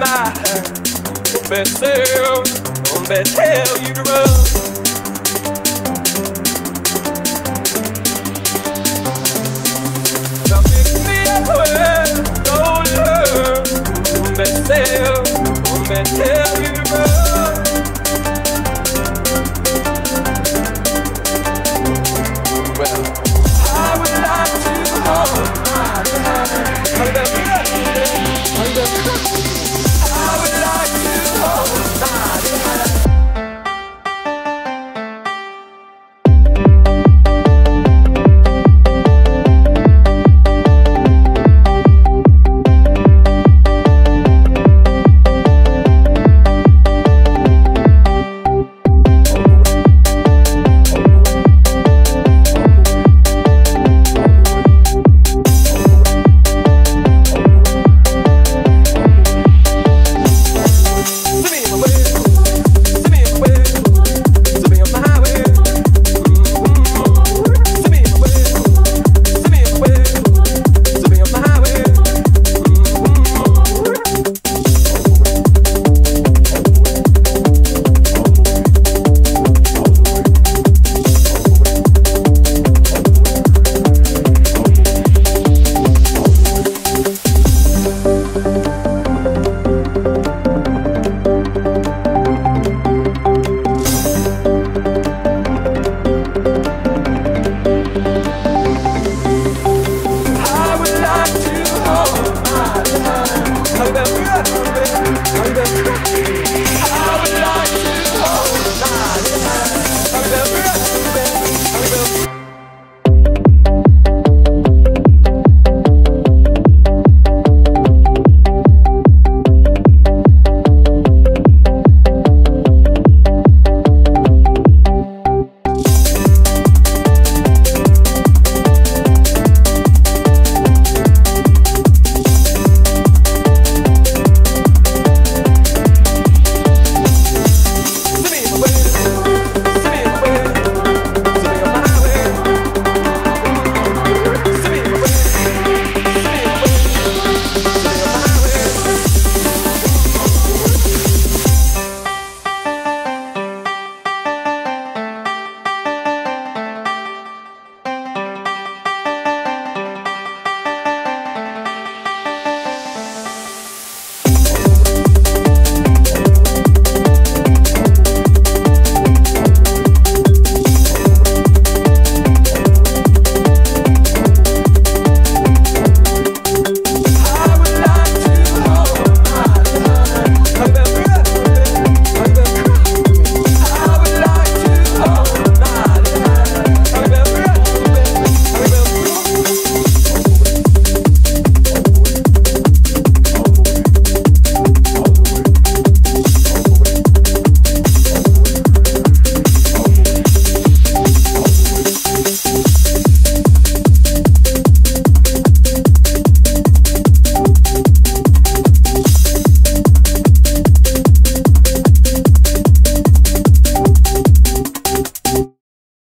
my best self, don't bet tell you to run.